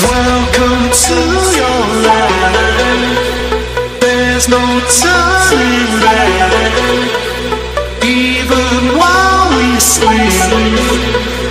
Welcome to your life. There's no turning back. Even while we sleep.